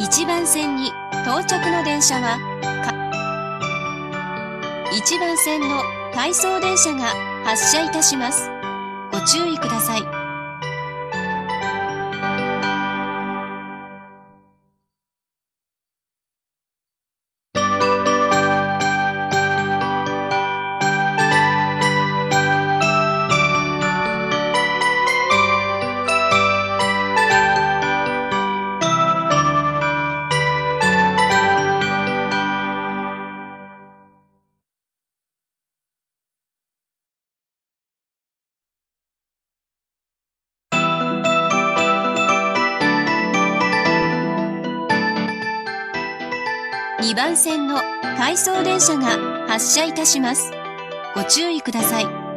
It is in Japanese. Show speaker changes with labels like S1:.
S1: 1番線に到着の電車は1番線の回送電車が発車いたします。ご注意ください。2番線の回送電車が発車いたします。ご注意ください。